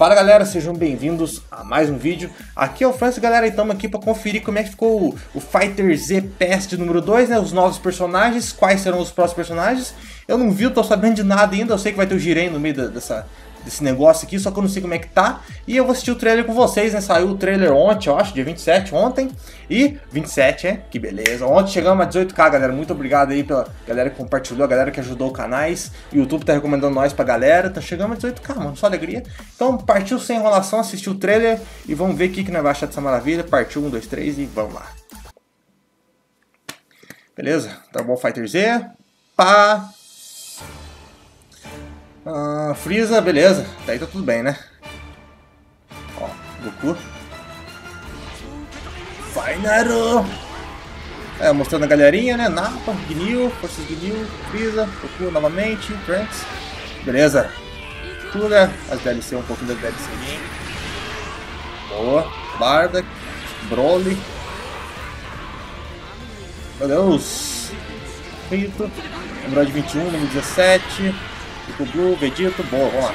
Fala galera, sejam bem-vindos a mais um vídeo. Aqui é o Francis, galera, e estamos aqui para conferir como é que ficou o, o Fighter Z Pest número 2, né? Os novos personagens, quais serão os próximos personagens. Eu não vi, eu tô sabendo de nada ainda, eu sei que vai ter o Jiren no meio da, dessa, desse negócio aqui, só que eu não sei como é que tá. E eu vou assistir o trailer com vocês, né? Saiu o trailer ontem, eu acho, dia 27, ontem. E 27, é? Que beleza. Ontem chegamos a 18k, galera. Muito obrigado aí pela galera que compartilhou, a galera que ajudou o canais. O YouTube tá recomendando nós pra galera. Tá chegando a 18k, mano. Só alegria. Então, partiu sem enrolação, assistiu o trailer e vamos ver o que, que nós vamos achar dessa maravilha. Partiu 1, 2, 3 e vamos lá. Beleza? Tá bom, Fighter Z. Pá. Ah, Freeza, beleza. Daí tá tudo bem, né? Ó, Goku. Vai, Naru! É, mostrando a galerinha, né? Napa, Gnil, Forças Gnil, Freeza, Goku novamente, Trunks. Beleza. Tuga, as DLC, um pouquinho das DLC. Boa. Bardock, Broly. Meu Deus. Rito. Android 21, número 17. Pico Blue, Vegeta, boa, vamos lá.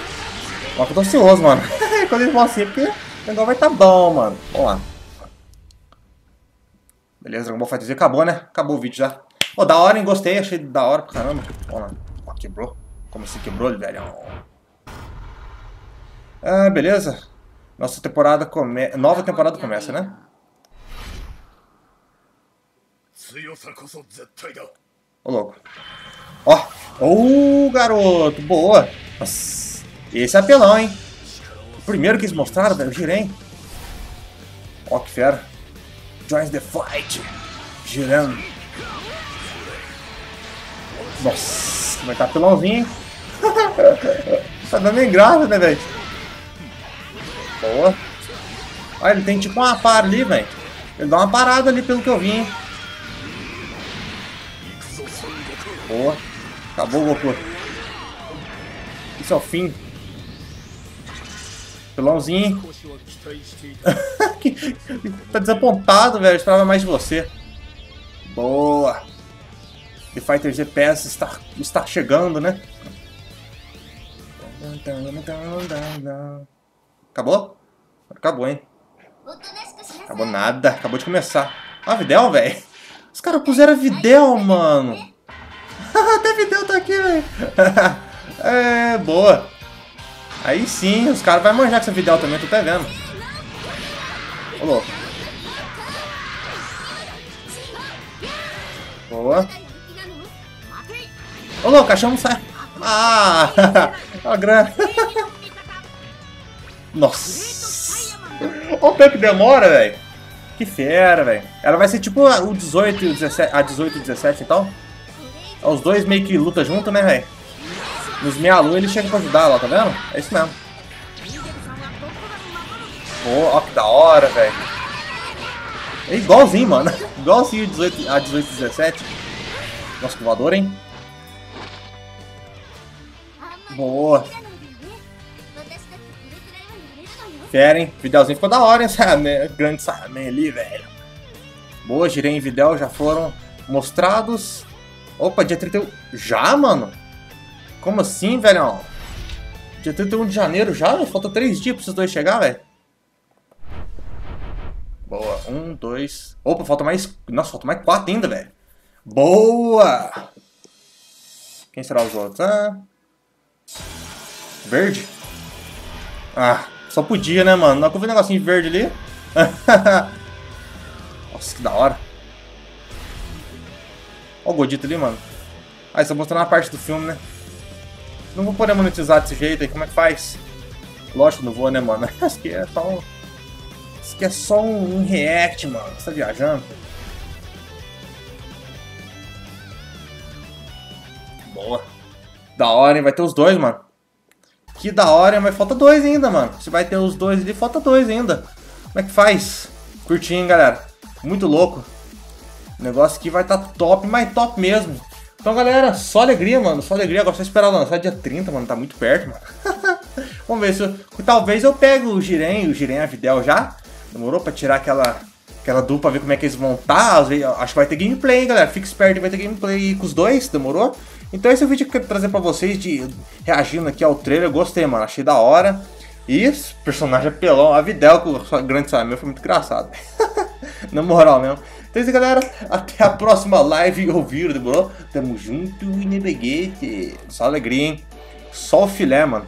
Que eu tô ansioso, mano. Quando eles vão assim, porque o negócio vai tá bom, mano. Vamos lá. Beleza, Dragon Ball FighterZ acabou, né? Acabou o vídeo já. Pô, da hora, hein? Gostei, achei da hora pra caramba. Vamos lá. Ó, quebrou. Como assim quebrou, velho? Ah, beleza. Nossa temporada come... Nova temporada começa, né? Ô, louco. Ó. Oh, garoto. Boa. Nossa. Esse é apelão, hein? O primeiro que eles mostraram, velho. Jiren. Ó, que fera. Joins the fight. Girando. Nossa. Vai estar apelãozinho, tá dando nem graça, né, velho? Boa. Olha, ele tem tipo uma para ali, velho. Ele dá uma parada ali pelo que eu vi, hein? Boa. Acabou o Goku. Isso é o fim. Pelãozinho. tá desapontado, velho. Eu esperava mais de você. Boa. The Fighter Pass está, está chegando, né? Acabou? Acabou, hein? Acabou nada. Acabou de começar. Ah, Videl, velho. Os caras puseram Videl, mano. Até Videl tá aqui, velho. é, boa. Aí sim, os caras vão manjar com essa Videl também, tô até vendo. Ô, louco. Boa. Ô, louco, achamos. Ah! A grana. Nossa. Olha o que demora, velho. Que fera, velho. Ela vai ser tipo o 18 e o 17, a 18 e 17 então. Os dois meio que lutam junto, né, velho? Nos meia lua ele chega pra ajudar lá, tá vendo? É isso mesmo. Pô, ó que da hora, velho. É igualzinho, mano. Igualzinho 18, a 18 e 17. Nossa, voador, hein? Boa. Fera, hein? Videlzinho ficou da hora, hein? Grande Saiyaman ali, velho. Boa, Jiren e Videl já foram mostrados. Opa, dia 31. Já, mano? Como assim, velhão? Dia 31 de janeiro já? Falta 3 dias pra esses dois chegar, velho. Boa. Um, dois. Opa, falta mais. Nossa, falta mais 4 ainda, velho. Boa! Quem será os outros? Ah. Verde? Ah, só podia, né, mano? Não é que eu vi um negocinho verde ali. Nossa, que da hora. Olha o Godito ali, mano. Ah, só mostrando a parte do filme, né? Não vou poder monetizar desse jeito aí, como é que faz? Lógico que não vou, né, mano? Isso aqui é só um... Isso aqui é só um react, mano. Você tá viajando? Boa. Da hora, hein? Vai ter os dois, mano. Que da hora, mas falta dois ainda, mano. Se vai ter os dois ali, falta dois ainda. Como é que faz? Curtinho, galera. Muito louco. O negócio aqui vai estar tá top, mas top mesmo. Então, galera, só alegria, mano. Só alegria. Agora só esperar lançar dia 30, mano. Tá muito perto, mano. Vamos ver se eu... Talvez eu pegue o Jiren, o Jiren Avidel já. Demorou pra tirar aquela, aquela dupla, ver como é que eles vão estar. Tá. Acho que vai ter gameplay, hein, galera. Fique esperto, vai ter gameplay com os dois. Demorou? Então esse é o vídeo que eu quero trazer pra vocês de reagindo aqui ao trailer. Gostei, mano. Achei da hora. Isso, personagem apelão, a Videl com sua grande Samuel foi muito engraçado. Na moral mesmo. Então é isso, galera. Até a próxima live ou vídeo, demorou? Tamo junto e nebeguete. Só alegria, hein? Só o filé, mano.